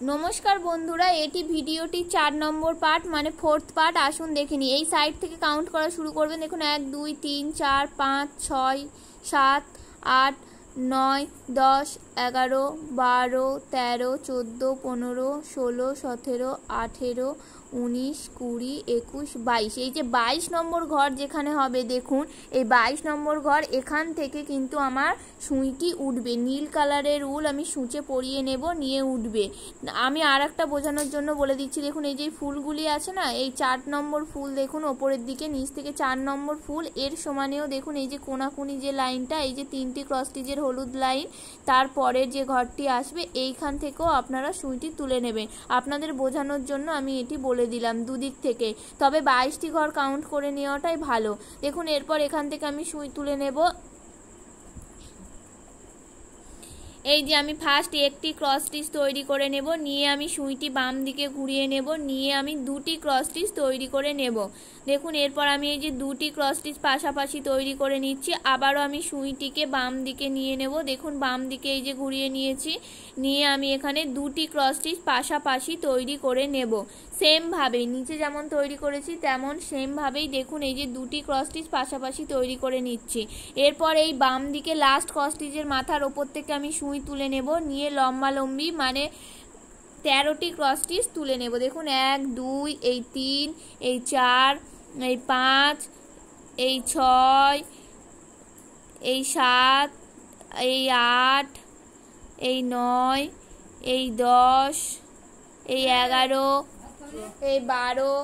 নমস্কার বন্ধুরা, এটি ভিডিওটি চার নম্বর পার্ট মানে ফোর্থ পার্ট। আসুন দেখে নিই। এই সাইড থেকে কাউন্ট করা শুরু করবেন। দেখুন, এক, দুই, তিন, চার, পাঁচ, ছয়, সাত, আট, নয়, দশ, এগারো, বারো, তেরো, চোদ্দ, পনেরো, ষোলো, সতেরো, আঠেরো, উনিশ, কুড়ি, একুশ, বাইশ। এই যে বাইশ নম্বর ঘর যেখানে হবে, দেখুন, এই বাইশ নম্বর ঘর এখান থেকে কিন্তু আমার সুইটি উঠবে। নীল কালারের উল আমি সূচে পরিয়ে নেব, নিয়ে উঠবে। আমি আর একটা বোঝানোর জন্য বলে দিচ্ছি, দেখুন, এই যে ফুলগুলি আছে না, এই চার নম্বর ফুল, দেখুন, ওপরের দিকে, নিচ থেকে চার নম্বর ফুল, এর সমানেও দেখুন, এই যে কোনাকুনি যে লাইনটা, এই যে তিনটি ক্রসটিজের হলুদ লাইন তারপরের যে ঘরটি আসবে, এইখান থেকেও আপনারা সুঁইটি তুলে নেবেন। আপনাদের বোঝানোর জন্য আমি এটি বলে বলে দিলাম দুদিক থেকে। তবে বাইশটি ঘর কাউন্ট করে নেওয়াটাই ভালো। দেখুন, এরপর এখান থেকে আমি সুই তুলে নেব। এই যে আমি ফার্স্ট একটি ক্রস স্টিচ তৈরি করে নেব, নিয়ে আমি সুইটি বাম দিকে ঘুরিয়ে নেব, নিয়ে আমি দুটি ক্রস স্টিচ তৈরি করে নেব। দেখুন, এরপর আমি এই যে দুটি ক্রস স্টিচ পাশাপাশি তৈরি করে নিচ্ছি, আবারও আমি সুইটিকে বাম দিকে নিয়ে নেব। দেখুন, বাম দিকে এই যে ঘুরিয়ে নিয়েছি, নিয়ে আমি এখানে দুটি ক্রস স্টিচ পাশাপাশি তৈরি করে নেব। সেমভাবেই নিচে যেমন তৈরি করেছি, তেমন সেমভাবেই দেখুন, এই যে দুটি ক্রস স্টিচ পাশাপাশি তৈরি করে নিচ্ছি। এরপর এই বাম দিকে লাস্ট ক্রস স্টিচের মাথার ওপর থেকে আমি সুই তুলে নেব, নিয়ে লম্বা লম্বি মানে তেরোটি ক্রস স্টিচ তুলে নেব। দেখুন, এক, দুই, এই তিন, এই চার, এই পাঁচ, এই ছয়, এই সাত, এই আট, এই নয়, এই দশ, এই এগারো, এই বারো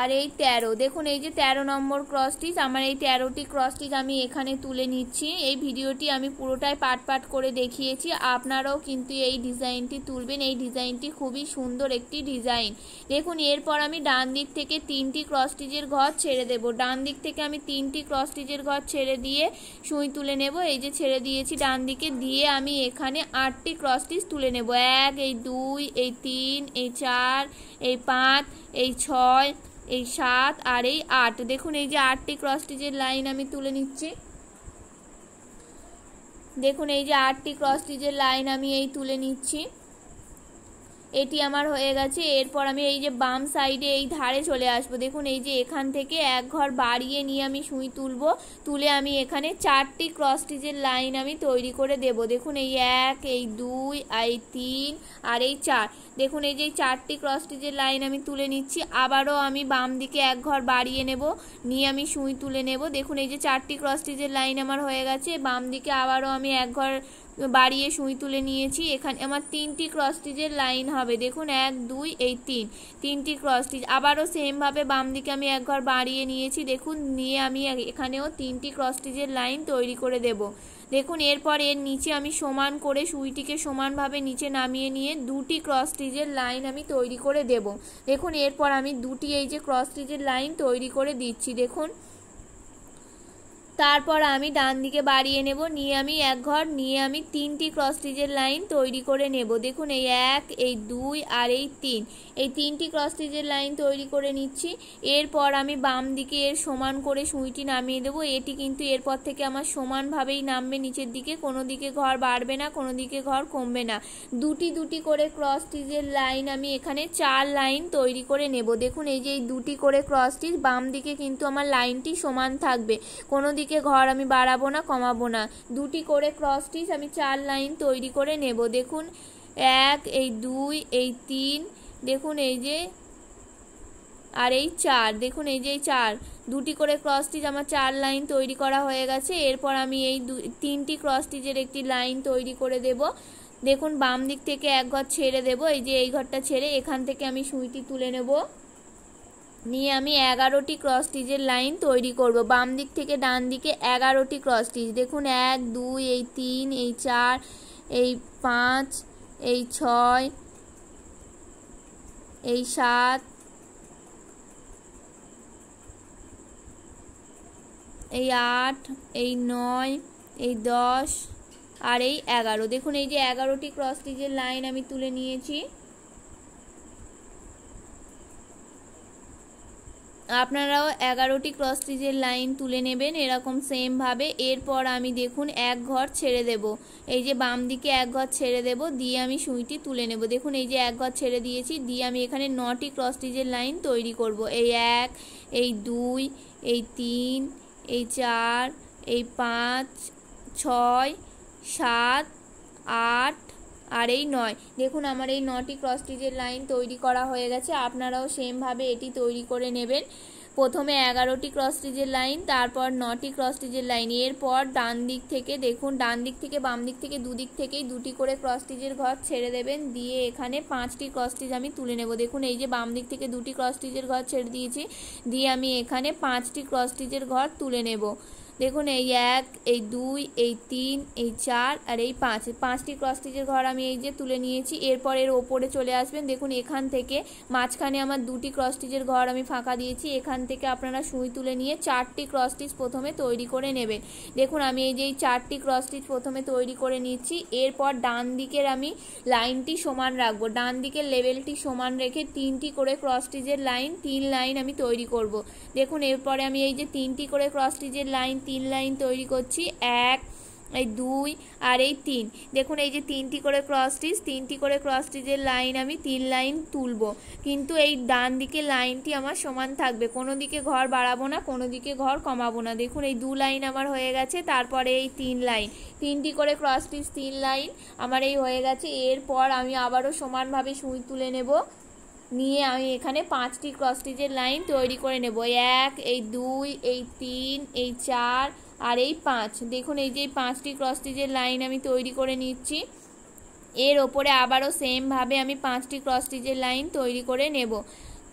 আর এই তেরো, দেখুন এই যে তেরো নম্বর ক্রসটিচ আমার এই তেরোটি ক্রসটিচ আমি এখানে তুলে নিচ্ছি। এই ভিডিওটি আমি পুরোটাই পাট পাট করে দেখিয়েছি, আপনারাও কিন্তু এই ডিজাইনটি তুলবেন। এই ডিজাইনটি খুবই সুন্দর একটি ডিজাইন। দেখুন, এরপর আমি ডান দিক থেকে তিনটি ক্রসটিচের ঘর ছেড়ে দেব। ডান দিক থেকে আমি তিনটি ক্রসটিচের ঘর ছেড়ে দিয়ে সুই তুলে নেব। এই যে ছেড়ে দিয়েছি ডান দিকে, দিয়ে আমি এখানে আটটি ক্রসটিচ তুলে নেব। এক, এই দুই, এই তিন, এই চার, এই পাঁচ, এই ছয় এই সাত আর এই আট। দেখুন, এই যে আটটি ক্রস স্টিচের লাইন আমি তুলে নিচ্ছি। দেখুন, এই যে আটটি ক্রস স্টিচের লাইন আমি এই তুলে নিচ্ছি। এটি আমার হয়ে গেছে। এরপর আমি এই যে বাম সাইডে এই ধারে চলে আসব। দেখুন, এই যে এখান থেকে এক ঘর বাড়িয়ে নিয়ে আমি সুই তুলব। তুলে আমি এখানে চারটি ক্রস স্টিচের লাইন আমি তৈরি করে দেব। দেখুন, এই এক, এই দুই, এই তিন আর এই চার। দেখুন, এই যে চারটি ক্রস স্টিচের লাইন আমি তুলে নিচ্ছি। আবারও আমি বাম দিকে এক ঘর বাড়িয়ে নেব। নিয়ে আমি সুই তুলে নেব। দেখুন, এই যে চারটি ক্রস স্টিচের লাইন আমার হয়ে গেছে। বাম দিকে আবারও আমি এক ঘর বাড়িয়ে সুই তুলে নিয়েছি। এখানে আমার তিনটি ক্রস স্টিচের লাইন হবে। দেখুন, এক, দুই, এই তিন। তিনটি ক্রস স্টিচ আবারও সেমভাবে বাম দিকে আমি এক ঘর বাড়িয়ে নিয়েছি। দেখুন, নিয়ে আমি এখানেও তিনটি ক্রস স্টিচের লাইন তৈরি করে দেব। দেখুন, এরপর এর নিচে আমি সমান করে সুইটিকে সমানভাবে নিচে নামিয়ে নিয়ে দুটি ক্রস স্টিচের লাইন আমি তৈরি করে দেব। দেখুন, এরপর আমি দুটি এই যে ক্রস স্টিচের লাইন তৈরি করে দিচ্ছি। দেখুন তারপর আমি ডান দিকে বাড়িয়ে নেব, নিয়ে আমি এক ঘর, নিয়ে আমি তিনটি ক্রস স্টিচের লাইন তৈরি করে নেব। দেখুন, এই এক, এই দুই আর এই তিন। এই তিনটি ক্রস স্টিচের লাইন তৈরি করে নিচ্ছি। এরপর আমি বাম দিকে এর সমান করে সুইটি নামিয়ে দেবো। এটি কিন্তু এরপর থেকে আমার সমানভাবেই নামবে। নিচের দিকে কোনো দিকে ঘর বাড়বে না, কোনো দিকে ঘর কমবে না। দুটি দুটি করে ক্রস স্টিচের লাইন আমি এখানে চার লাইন তৈরি করে নেব। দেখুন, এই যে এই দুটি করে ক্রস স্টিচ বাম দিকে কিন্তু আমার লাইনটি সমান থাকবে। কোনো দিকে দিকে ঘর আমি বাড়াবো না, কমাবো না। দুটি করে ক্রস স্টিচ আমি চার লাইন তৈরি করে নেব। দেখুন, এক, এই দুই, এই তিন, দেখুন এই যে, আর এই চার, দেখুন এই যে চার। দুটি করে ক্রস স্টিচ আমার চার লাইন তৈরি করা হয়ে গেছে। এরপর আমি এই দু, তিনটি ক্রস স্টিচের একটি লাইন তৈরি করে দেব। দেখুন, বাম দিক থেকে এক ঘর ছেড়ে দেব, এই যে এই ঘরটা ছেড়ে এখান থেকে আমি সুইটি তুলে নেব। নিয়ে আমি এগারোটি ক্রস স্টিচের লাইন তৈরি করব। বাম দিক থেকে ডান দিকে এগারোটি ক্রস স্টিচ দেখুন, এক, দুই, এই তিন, এই চার, এই পাঁচ, এই ছয়, এই সাত, এই আট, এই নয়, এই দশ আর এই এগারো। দেখুন, এই যে এগারোটি ক্রস স্টিচের লাইন আমি তুলে নিয়েছি। আপনারাও এগারোটি ক্রস স্টিচের লাইন তুলে নেবেন এরকম সেমভাবে এরপর আমি দেখুন এক ঘর ছেড়ে দেব। এই যে বাম দিকে এক ঘর ছেড়ে দেব, দিয়ে আমি সুইটি তুলে নেব। দেখুন এই যে এক ঘর ছেড়ে দিয়েছি, দিয়ে আমি এখানে নটি ক্রস স্টিচের লাইন তৈরি করব। এই এক, এই দুই, এই তিন, এই চার, এই পাঁচ, ছয়, সাত, আট আর এই নয়, দেখুন আমার এই নটি ক্রস স্টিচের লাইন তৈরি করা হয়ে গেছে, আপনারাও সেমভাবে এটি তৈরি করে নেবেন। প্রথমে এগারোটি ক্রস স্টিচের লাইন তারপর নটি ক্রস স্টিচের লাইন এরপর ডান দিক থেকে দেখুন, ডান দিক থেকে বাম দিক থেকে দুদিক থেকেই দুটি করে ক্রস স্টিচের ঘর ছেড়ে দেবেন, দিয়ে এখানে পাঁচটি ক্রস স্টিচ আমি তুলে নেব। দেখুন, এই যে বাম দিক থেকে দুটি ক্রস স্টিচের ঘর ছেড়ে দিয়েছি, দিয়ে আমি এখানে পাঁচটি ক্রস স্টিচের ঘর তুলে নেব। দেখুন, এই এক, এই দুই, এই তিন, এই চার আর এই পাঁচ। পাঁচটি ক্রস স্টিচের ঘর আমি এই যে তুলে নিয়েছি। এরপর এর ওপরে চলে আসবেন। দেখুন, এখান থেকে মাঝখানে আমার দুটি ক্রস স্টিচের ঘর আমি ফাঁকা দিয়েছি। এখান থেকে আপনারা সুই তুলে নিয়ে চারটি ক্রস স্টিচ প্রথমে তৈরি করে নেবেন। দেখুন, আমি এই যে এই চারটি ক্রস স্টিচ প্রথমে তৈরি করে নিচ্ছি এরপর ডান দিকের আমি লাইনটি সমান রাখব। ডান দিকের লেভেলটি সমান রেখে তিনটি করে ক্রস স্টিচের লাইন তিন লাইন আমি তৈরি করব। দেখুন, এরপরে আমি এই যে তিনটি করে ক্রস স্টিচের লাইন তিন লাইন তৈরি করছি, এক, এই দুই আর এই তিন। দেখুন, এই যে তিনটি করে ক্রস স্টিচ তিনটি করে ক্রস স্টিচের লাইন আমি তিন লাইন তুলব। কিন্তু এই ডান দিকে লাইনটি আমার সমান থাকবে। কোনো দিকে ঘর বাড়াবো না, কোনো দিকে ঘর কমাবো না। দেখুন, এই দু লাইন আমার হয়ে গেছে, তারপরে এই তিন লাইন তিনটি করে ক্রস স্টিচ তিন লাইন আমার এই হয়ে গেছে। এরপর আমি আবারও সমানভাবে সুই তুলে নেব। নিয়ে আমি এখানে পাঁচটি ক্রস স্টিচের লাইন তৈরি করে নেব। এক, এই দুই, এই তিন, এই চার আর এই পাঁচ। দেখুন, এই যে পাঁচটি ক্রস স্টিচের লাইন আমি তৈরি করে নিচ্ছি। এর ওপরে আবারও সেমভাবে আমি পাঁচটি ক্রস স্টিচের লাইন তৈরি করে নেব।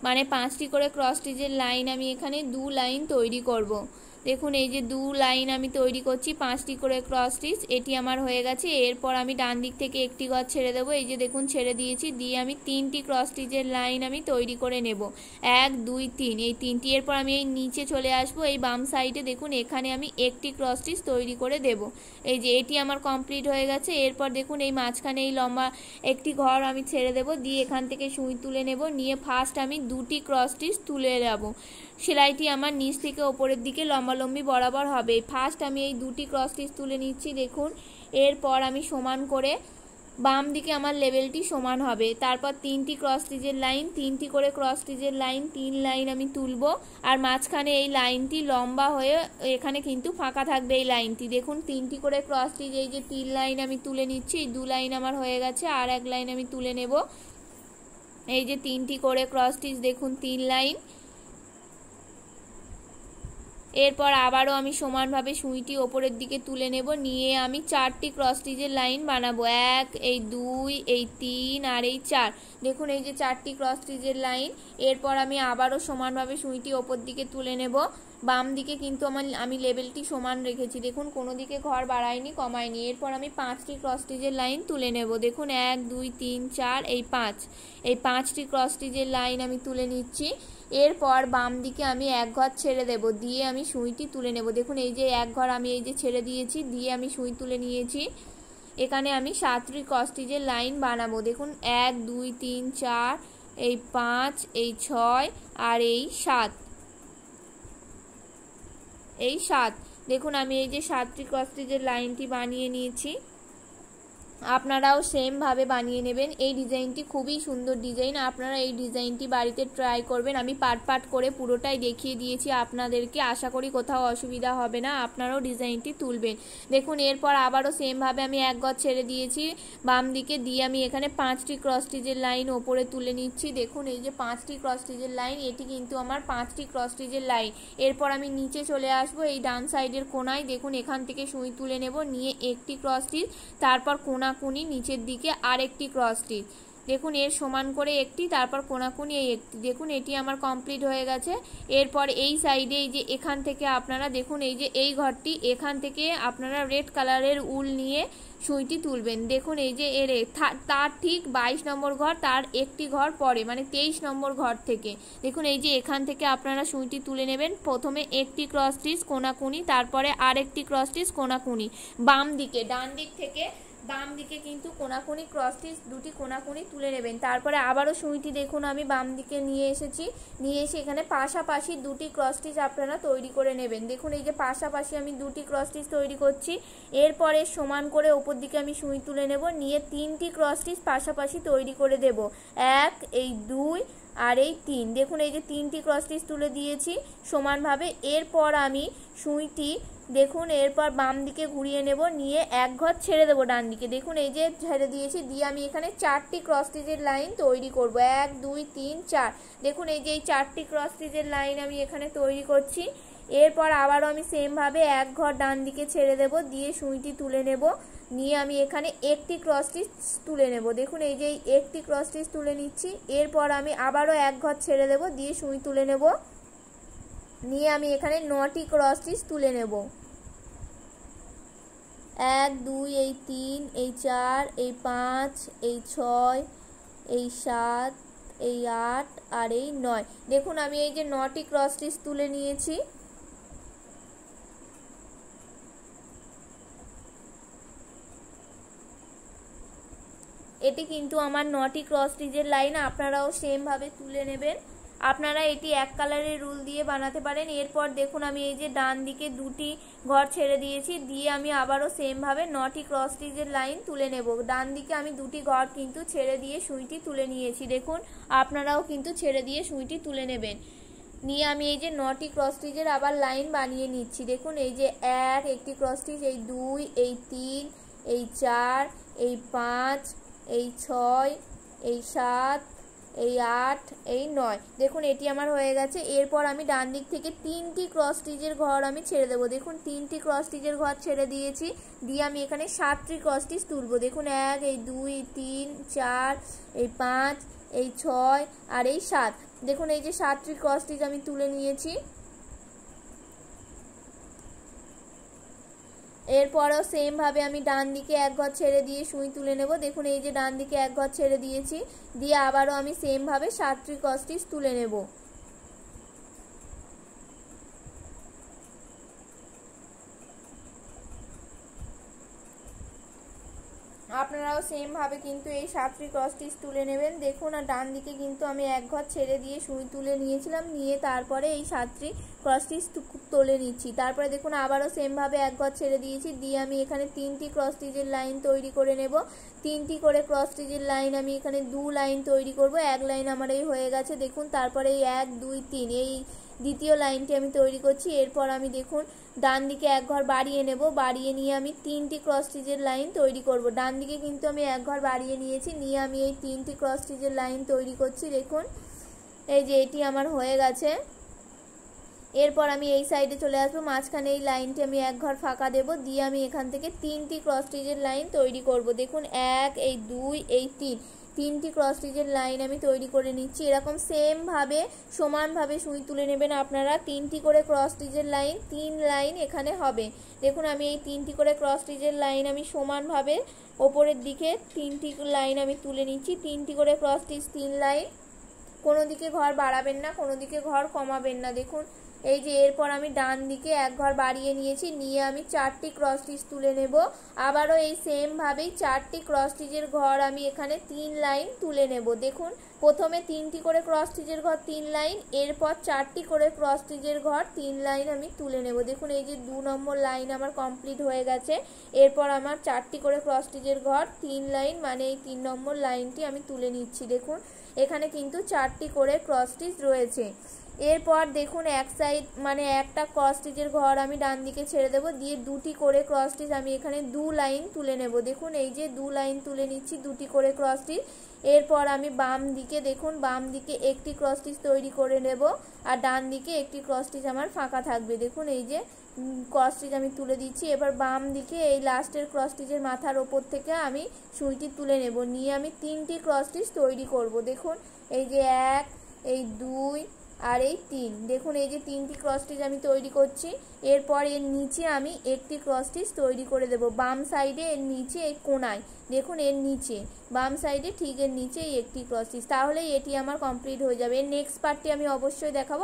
মানে পাঁচটি করে ক্রস স্টিচের লাইন আমি এখানে দু লাইন তৈরি করব। দেখুন, এই যে দু লাইন আমি তৈরি করছি, পাঁচটি করে ক্রস স্টিচ এটি আমার হয়ে গেছে। এরপর আমি ডান দিক থেকে একটি ঘর ছেড়ে দেবো। এই যে দেখুন, ছেড়ে দিয়েছি, দিয়ে আমি তিনটি ক্রস স্টিচের লাইন আমি তৈরি করে নেব। এক, দুই, তিন, এই তিনটি। এরপর আমি এই নিচে চলে আসব, এই বাম সাইডে দেখুন, এখানে আমি একটি ক্রস স্টিচ তৈরি করে দেব। এই যে এটি আমার কমপ্লিট হয়ে গেছে। এরপর দেখুন, এই মাঝখানে এই লম্বা একটি ঘর আমি ছেড়ে দেব, দিয়ে এখান থেকে সুই তুলে নেব। নিয়ে ফার্স্ট আমি দুটি ক্রস স্টিচ তুলে যাব সেলাইটি আমার নিচ থেকে ওপরের দিকে লম্বালম্বি বরাবর হবে। ফার্স্ট আমি এই দুটি ক্রস স্টিচ তুলে নিচ্ছি, দেখুন। এরপর আমি সমান করে বাম দিকে আমার লেভেলটি সমান হবে। তারপর তিনটি ক্রস স্টিচের লাইন তিনটি করে ক্রস স্টিচের লাইন তিন লাইন আমি তুলব। আর মাঝখানে এই লাইনটি লম্বা হয়ে এখানে কিন্তু ফাঁকা থাকবে এই লাইনটি দেখুন, তিনটি করে ক্রস স্টিচ এই যে তিন লাইন আমি তুলে নিচ্ছি এই দু লাইন আমার হয়ে গেছে, আর এক লাইন আমি তুলে নেব। এই যে তিনটি করে ক্রস স্টিচ দেখুন, তিন লাইন এরপর আবারও আমি সমানভাবে সুইটি ওপরের দিকে তুলে নেব। নিয়ে আমি চারটি ক্রস স্টিচের লাইন বানাবো। এক, এই দুই, এই তিন আর এই চার। দেখুন, এই যে চারটি ক্রস স্টিচের লাইন এরপর আমি আবারও সমানভাবে সুইটি ওপর দিকে তুলে নেব। বাম দিকে কিন্তু আমার, আমি লেভেলটি সমান রেখেছি। দেখুন, কোনো দিকে ঘর বাড়ায়নি, কমায়নি। এরপর আমি পাঁচটি ক্রস স্টিচের লাইন তুলে নেব। দেখুন, এক, দুই, তিন, চার, এই পাঁচ। এই পাঁচটি ক্রস স্টিচের লাইন আমি তুলে নিচ্ছি। এরপর বাম দিকে আমি এক ঘর ছেড়ে দেব। দিয়ে আমি সুইটি তুলে নেব। দেখুন, এই যে এক ঘর আমি এই যে ছেড়ে দিয়েছি, দিয়ে আমি সুই তুলে নিয়েছি। এখানে আমি সাতটি ক্রস স্টিচের লাইন বানাবো। দেখুন, এক, দুই, তিন, চার, এই পাঁচ, এই ছয় আর এই সাত। এই সাত। দেখুন, আমি এই যে সাতটি ক্রস স্টিচের লাইনটি বানিয়ে নিয়েছি। আপনারাও সেমভাবে বানিয়ে নেবেন। এই ডিজাইনটি খুবই সুন্দর ডিজাইন। আপনারা এই ডিজাইনটি বাড়িতে ট্রাই করবেন। আমি পাট পাট করে পুরোটাই দেখিয়ে দিয়েছি আপনাদেরকে। আশা করি কোথাও অসুবিধা হবে না। আপনারাও ডিজাইনটি তুলবেন। দেখুন, এরপর আবারও সেমভাবে আমি এক গজ ছেড়ে দিয়েছি। বাম দিকে দিয়ে আমি এখানে পাঁচটি ক্রস স্টিচের লাইন ওপরে তুলে নিচ্ছি। দেখুন, এই যে পাঁচটি ক্রস স্টিচের লাইন এটি কিন্তু আমার পাঁচটি ক্রস স্টিচের লাইন এরপর আমি নিচে চলে আসব এই ডান সাইডের কোনায়। দেখুন, এখান থেকে সুই তুলে নেব। নিয়ে একটি ক্রস স্টিচ তারপর কোনা কোনাকুনি নিচের দিকে আরেকটি ক্রস স্টিচ দেখুন, এর সমান করে একটি, তারপর কোনাকুনি এই একটি। দেখুন, এটি আমার কমপ্লিট হয়ে গেছে। এরপর এই সাইডে এই যে এখান থেকে আপনারা, দেখুন, এই যে এই ঘরটি, এখান থেকে আপনারা রেড কালারের উল নিয়ে সুইটি তুলবেন। দেখুন, এই যে এর তার ঠিক বাইশ নম্বর ঘর, তার একটি ঘর পরে মানে তেইশ নম্বর ঘর থেকে। দেখুন, এই যে এখান থেকে আপনারা সুইটি তুলে নেবেন। প্রথমে একটি ক্রস স্টিচ কোনাকুনি তারপরে আরেকটি ক্রস স্টিচ কোনাকুনি বাম দিকে, ডান দিক থেকে বাম দিকে কিন্তু কোনাকুনি ক্রস স্টিচ দুটি কোনাকুনি তুলে নেবেন। তারপরে আবারও সুইটি দেখুন, আমি বাম দিকে নিয়ে এসেছি। নিয়ে এসে এখানে পাশাপাশি দুটি ক্রস স্টিচ আপনারা তৈরি করে নেবেন। দেখুন, এই যে পাশাপাশি আমি দুটি ক্রস স্টিচ তৈরি করছি। এরপরে সমান করে ওপর দিকে আমি সুই তুলে নেব। নিয়ে তিনটি ক্রস স্টিচ পাশাপাশি তৈরি করে দেব। এক, এই দুই আর এই তিন। দেখুন, এই যে তিনটি ক্রস স্টিচ তুলে দিয়েছি সমানভাবে। এরপর আমি সুইটি দেখুন, এরপর বাম দিকে ঘুরিয়ে নেব, নিয়ে এক ঘর ছেড়ে দেবো ডান দিকে। দেখুন, এই যে ছেড়ে দিয়েছি, দিয়ে আমি এখানে চারটি ক্রস স্টিচের লাইন তৈরি করব। এক, দুই, তিন, চার। দেখুন, এই যে এই চারটি ক্রস স্টিচের লাইন আমি এখানে তৈরি করছি। এরপর আবারও আমি সেমভাবে এক ঘর ডান দিকে ছেড়ে দেব, দিয়ে সুইটি তুলে নেব। নিয়ে আমি এখানে একটি ক্রস তুলে নেব। দেখুন, এই যে একটি ক্রস স্টিচ তুলে নিচ্ছি। এরপর আমি আবারও এক ঘর ছেড়ে দেব, দিয়ে সুই তুলে নেব। নিয়ে আমি এখানে নটি ক্রস স্টিচ তুলে নেব। এক, দুই, এই তিন, এই চার, এই পাঁচ, এই ছয়, এই সাত, এই আট আর এই নয়। দেখুন, আমি এই যে নটি ক্রস স্টিচ তুলে নিয়েছি। এটি কিন্তু আমার নটি ক্রস স্টিচের লাইন আপনারাও সেমভাবে তুলে নেবেন। আপনারা এটি এক কালারের রুল দিয়ে বানাতে পারেন। এরপর দেখুন, আমি এই যে ডান দিকে দুটি ঘর ছেড়ে দিয়েছি। দিয়ে আমি আবারও সেমভাবে নটি ক্রস স্টিচের লাইন তুলে নেব। ডান দিকে আমি দুটি ঘর কিন্তু ছেড়ে দিয়ে সুইটি তুলে নিয়েছি। দেখুন, আপনারাও কিন্তু ছেড়ে দিয়ে সুইটি তুলে নেবেন। নিয়ে আমি এই যে নটি ক্রস স্টিচের আবার লাইন বানিয়ে নিচ্ছি। দেখুন, এই যে এক, একটি ক্রস স্টিচ এই দুই, এই তিন, এই চার, এই পাঁচ, এই ছয়, এই সাত এই আট, এই নয়। দেখুন, এটি আমার হয়ে গেছে। এরপর আমি ডান দিক থেকে তিনটি ক্রস স্টিচের ঘর আমি ছেড়ে দেবো। দেখুন, তিনটি ক্রস স্টিচের ঘর ছেড়ে দিয়েছি। দিয়ে আমি এখানে সাতটি ক্রস স্টিচ তুলবো। দেখুন, এক, এই দুই তিন, চার, এই পাঁচ, এই ছয় আর এই সাত। দেখুন, এই যে সাতটি ক্রস স্টিচ আমি তুলে নিয়েছি। এরপরও সেমভাবে আমি ডান দিকে এক ঘর ছেড়ে দিয়ে সুই তুলে নেব। দেখুন, এই যে ডান দিকে এক ঘর ছেড়ে দিয়েছি, দিয়ে আবারও আমি সেমভাবে সাতটি কস্টিচ তুলে নেব। আপনারাও সেমভাবে কিন্তু এই সাতটি ক্রস স্টিচ তুলে নেবেন। দেখুন, আর ডান দিকে কিন্তু আমি এক ঘর ছেড়ে দিয়ে সুই তুলে নিয়েছিলাম, নিয়ে তারপরে এই সাতটি ক্রস স্টিচ তুলে নিচ্ছি। তারপরে দেখুন, আবারও সেমভাবে এক ঘর ছেড়ে দিয়েছি, দিয়ে আমি এখানে তিনটি ক্রস স্টিচের লাইন তৈরি করে নেব। তিনটি করে ক্রস স্টিচের লাইন আমি এখানে দু লাইন তৈরি করব, এক লাইন আমার এই হয়ে গেছে। দেখুন, তারপরে এই এক, দুই, তিন, এই দ্বিতীয় লাইনটি আমি তৈরি করছি। এরপর আমি দেখুন ডান দিকে এক ঘর বাড়িয়ে নেব, বাড়িয়ে নিয়ে আমি তিনটি ক্রস স্টিচের লাইন তৈরি করব। ডান দিকে কিন্তু আমি এক ঘর বাড়িয়ে নিয়েছি, নিয়ে আমি এই তিনটি ক্রস স্টিচের লাইন তৈরি করছি, দেখুন। এই যে এটি আমার হয়ে গেছে। এরপর আমি এই সাইডে চলে আসব, মাঝখানে এই লাইনটি আমি এক ঘর ফাঁকা দেব, দিয়ে আমি এখান থেকে তিনটি ক্রস স্টিচের লাইন তৈরি করব। দেখুন, এক, এই দুই, এই তিন। তিনটি ক্রস স্টিচের লাইন আমি তৈরি করে নিচ্ছি। এরকম সেমভাবে সমানভাবে সুই তুলে নেবেন আপনারা। তিনটি করে ক্রস স্টিচের লাইন তিন লাইন এখানে হবে। দেখুন, আমি এই তিনটি করে ক্রস স্টিচের লাইন আমি সমানভাবে ওপরের দিকে তিনটি লাইন আমি তুলে নিচ্ছি। তিনটি করে ক্রস স্টিচ তিন লাইন কোনো দিকে ঘর বাড়াবেন না, কোনো দিকে ঘর কমাবেন না। দেখুন এই যে এরপর আমি ডান দিকে এক ঘর বাড়িয়ে নিয়েছি, নিয়ে আমি চারটি ক্রস স্টিচ তুলে নেব। আবারও এই সেমভাবেই চারটি ক্রস স্টিচের ঘর আমি এখানে তিন লাইন তুলে নেব। দেখুন, প্রথমে তিনটি করে ক্রস স্টিচের ঘর তিন লাইন এরপর চারটি করে ক্রস স্টিচের ঘর তিন লাইন আমি তুলে নেব। দেখুন, এই যে দু নম্বর লাইন আমার কমপ্লিট হয়ে গেছে। এরপর আমার চারটি করে ক্রস স্টিচের ঘর তিন লাইন মানে এই তিন নম্বর লাইনটি আমি তুলে নিচ্ছি। দেখুন, এখানে কিন্তু চারটি করে ক্রস স্টিচ রয়েছে। এরপর দেখুন এক সাইড মানে একটা ক্রস স্টিচের ঘর আমি ডান দিকে ছেড়ে দেবো, দিয়ে দুটি করে ক্রস স্টিচ আমি এখানে দু লাইন তুলে নেব। দেখুন, এই যে দু লাইন তুলে নিচ্ছি, দুটি করে ক্রস স্টিচ এরপর আমি বাম দিকে দেখুন, বাম দিকে একটি ক্রস স্টিচ তৈরি করে নেব, আর ডান দিকে একটি ক্রস স্টিচ আমার ফাঁকা থাকবে। দেখুন, এই যে ক্রস স্টিচ আমি তুলে দিচ্ছি। এবার বাম দিকে এই লাস্টের ক্রস স্টিচের মাথার ওপর থেকে আমি সুইটি তুলে নেব। নিয়ে আমি তিনটি ক্রস স্টিচ তৈরি করব। দেখুন, এই যে এক, এই দুই আর এই তিন, দেখুন এই যে তিনটি ক্রস স্টিচ আমি তৈরি করছি, এরপর এর নিচে আমি একটি ক্রস স্টিচ তৈরি করে দেব, বাম সাইডে এর নিচে এই কোনায়, দেখুন এর নিচে, বাম সাইডে ঠিক এর নিচে একটি ক্রস স্টিচ তাহলেই এটি আমার কমপ্লিট হয়ে যাবে, এর নেক্সট পার্টটি আমি অবশ্যই দেখাবো